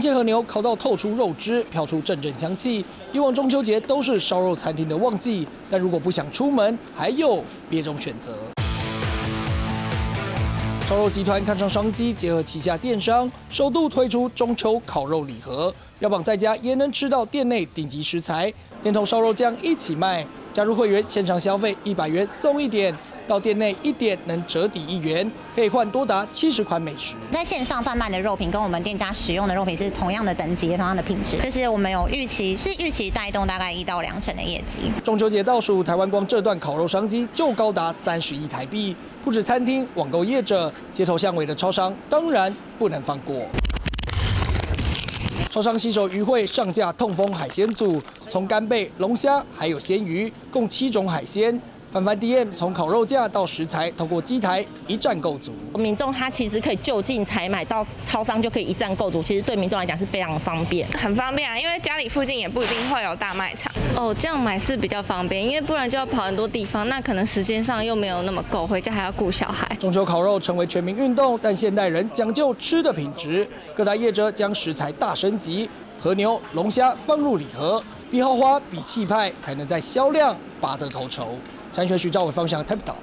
切和牛烤到透出肉汁，飘出阵阵香气。以往中秋节都是烧肉餐厅的旺季，但如果不想出门，还有别种选择。烧肉集团看上商机，结合旗下电商，首度推出中秋烤肉礼盒，要榜在家也能吃到店内顶级食材，连同烧肉酱一起卖。加入会员，现场消费一百元送一点，到店内一点能折抵一元，可以换多达七十款美食。在线上贩卖的肉品跟我们店家使用的肉品是同样的等级、同样的品质，就是我们有预期，是预期带动大概一到两成的业绩。中秋节倒数，台湾光这段烤肉商机就高达三十亿台币，不止餐厅、网购业者，街头巷尾的超商当然不能放过。超商洗手鱼会上架痛风海鲜组，从干贝、龙虾还有鲜鱼，共七种海鲜。凡凡 DM 从烤肉架到食材，透过机台一站购足。民众他其实可以就近采买，到超商就可以一站购足，其实对民众来讲是非常方便。很方便啊，因为家里附近也不一定会有大卖场。哦，这样买是比较方便，因为不然就要跑很多地方，那可能时间上又没有那么够，回家还要顾小孩。中秋烤肉成为全民运动，但现代人讲究吃的品质，各大业者将食材大升级，和牛、龙虾放入礼盒，比豪华比气派，才能在销量拔得头筹。参选徐兆伟方向 t 不到。